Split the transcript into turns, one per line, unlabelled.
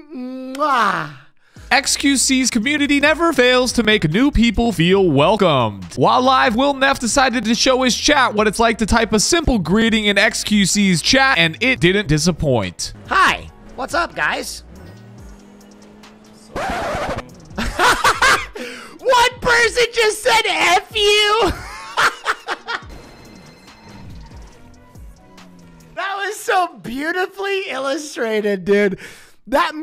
Mwah.
XQC's community never fails to make new people feel welcomed. While live, Will Neff decided to show his chat what it's like to type a simple greeting in XQC's chat, and it didn't disappoint.
Hi. What's up, guys? One person just said F you. that was so beautifully illustrated, dude. That